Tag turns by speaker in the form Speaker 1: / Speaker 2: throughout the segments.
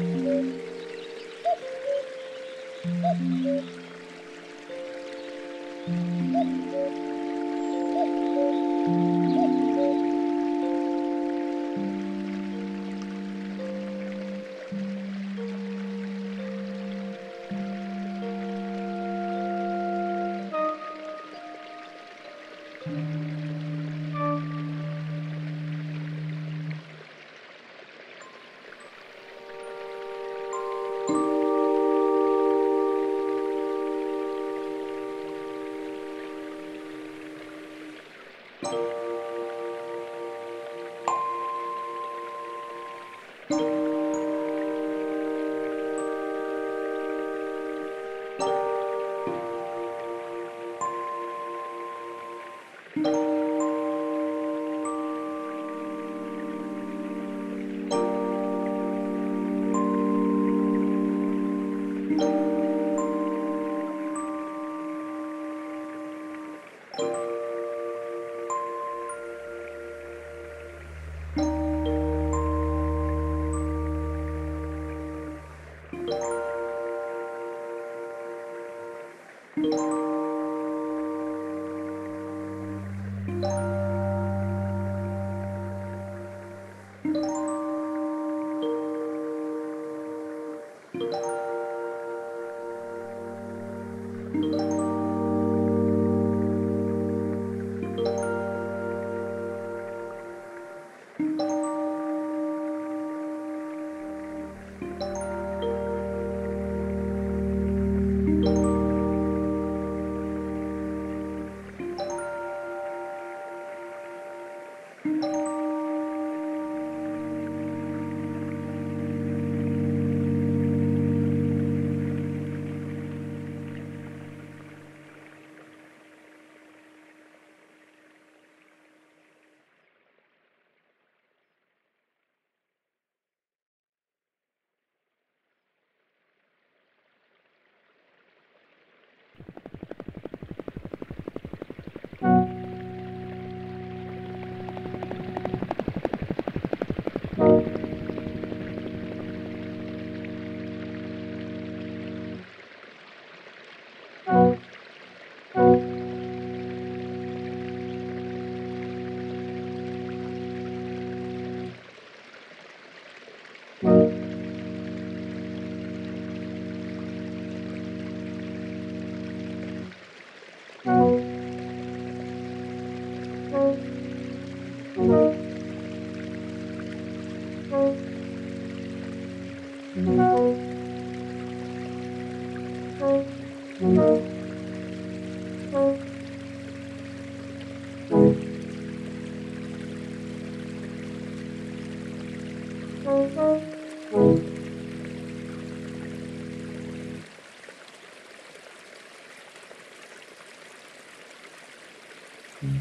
Speaker 1: Thank you. Thank you.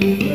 Speaker 2: you.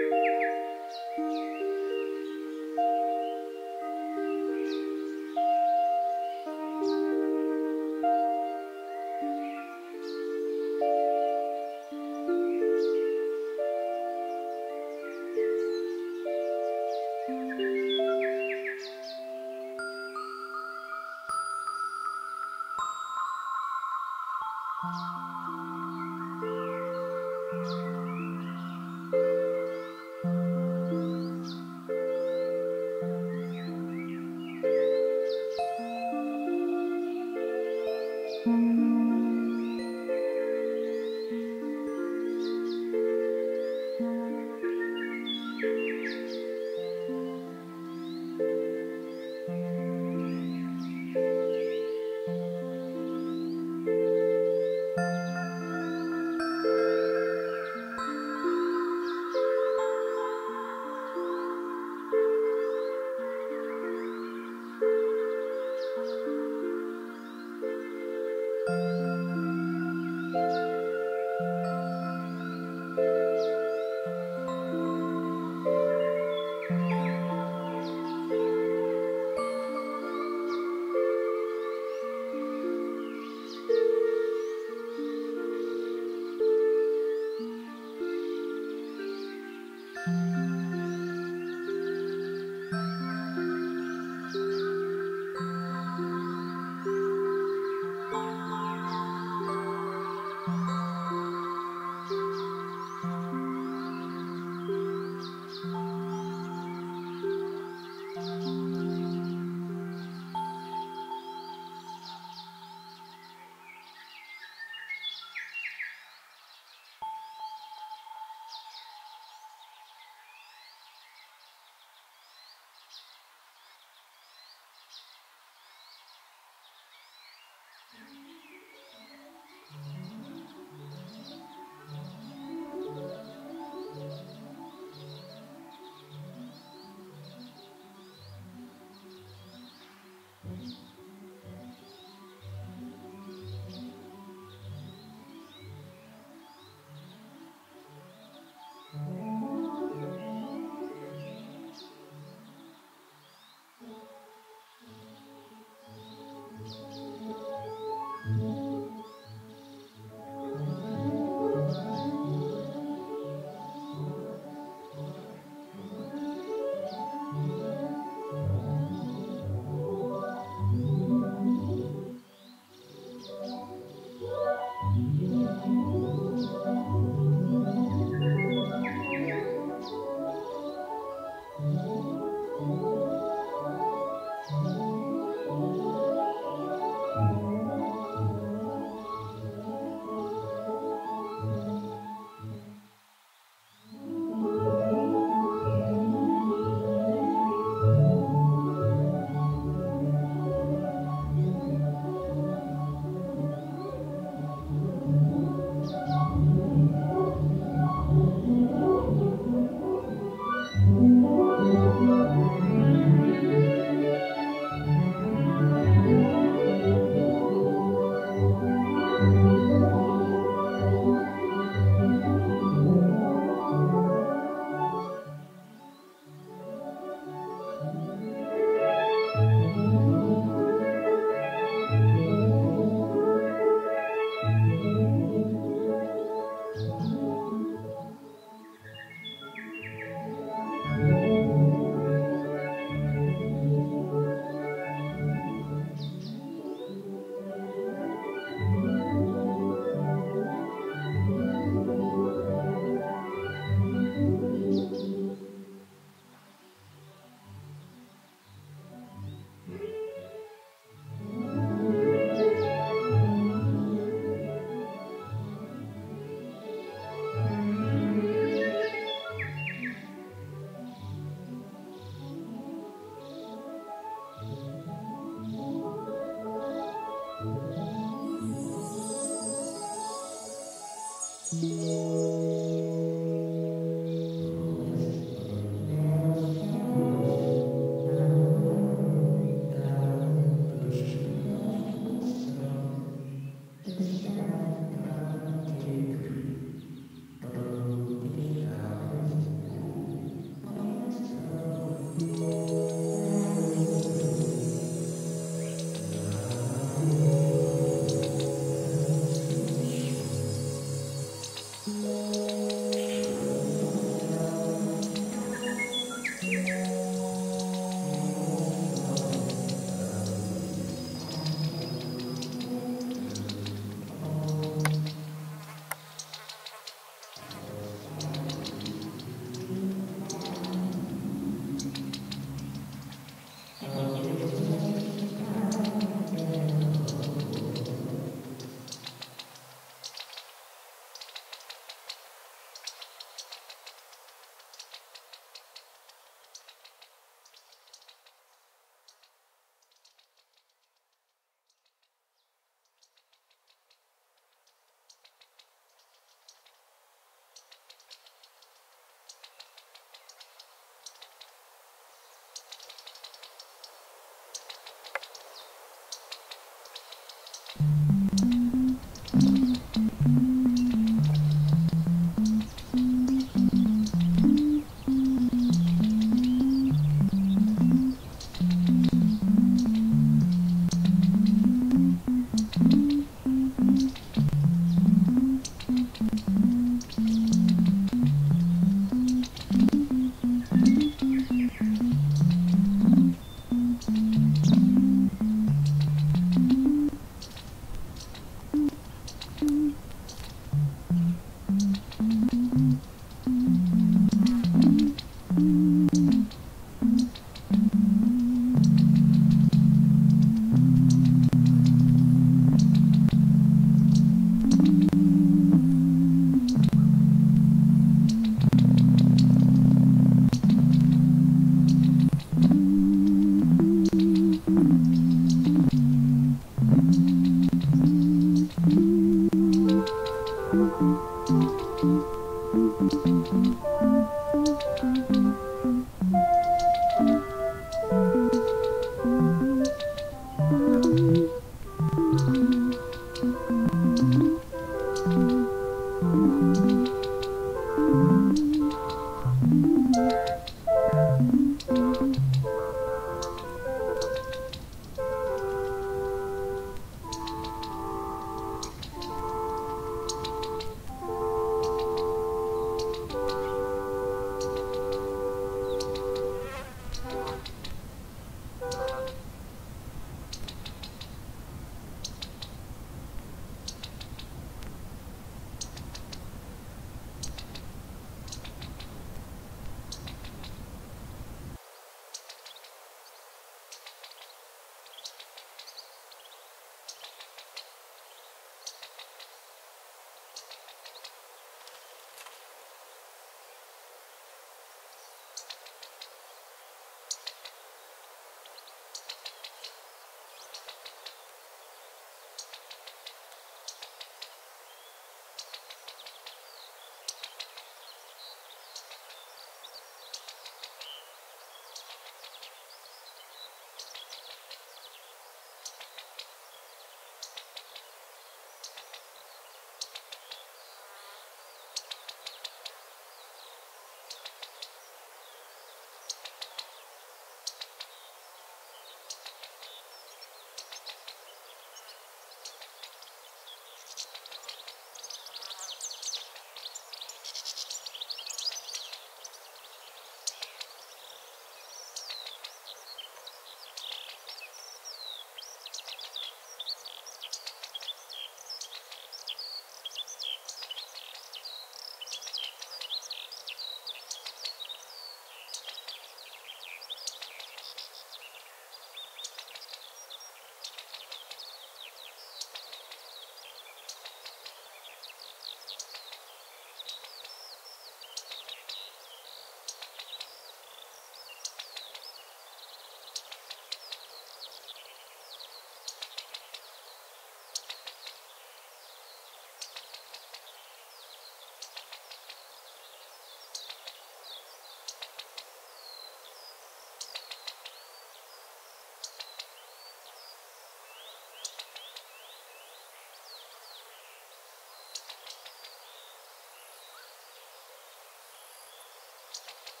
Speaker 2: Thanks.